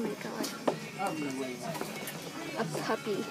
Oh my god. A puppy.